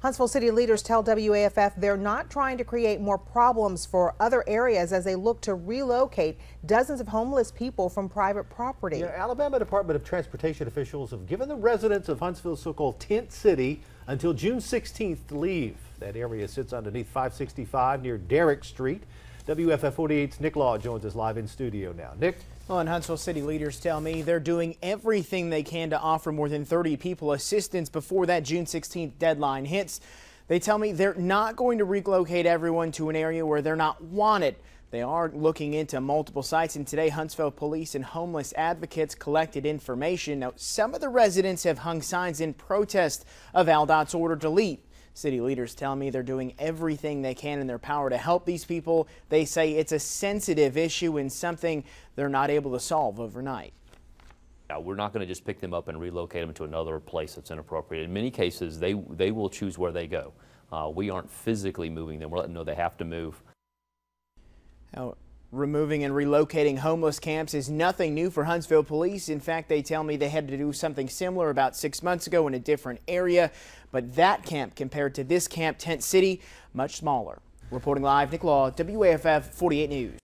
Huntsville city leaders tell WAFF they're not trying to create more problems for other areas as they look to relocate dozens of homeless people from private property. Yeah, Alabama Department of Transportation officials have given the residents of Huntsville's so-called tent city until June 16th to leave. That area sits underneath 565 near Derrick Street. WAFF 48's Nick Law joins us live in studio now. Nick? Well, and Huntsville city leaders tell me they're doing everything they can to offer more than 30 people assistance before that June 16th deadline hits. They tell me they're not going to relocate everyone to an area where they're not wanted. They are looking into multiple sites, and today Huntsville police and homeless advocates collected information. Now, some of the residents have hung signs in protest of ALDOT's order to leave. City leaders tell me they're doing everything they can in their power to help these people. They say it's a sensitive issue and something they're not able to solve overnight. Now, we're not going to just pick them up and relocate them to another place that's inappropriate. In many cases, they, they will choose where they go. Uh, we aren't physically moving them. We're letting them know they have to move. Now, Removing and relocating homeless camps is nothing new for Huntsville police. In fact, they tell me they had to do something similar about six months ago in a different area. But that camp, compared to this camp, Tent City, much smaller. Reporting live, Nick Law, WAFF 48 News.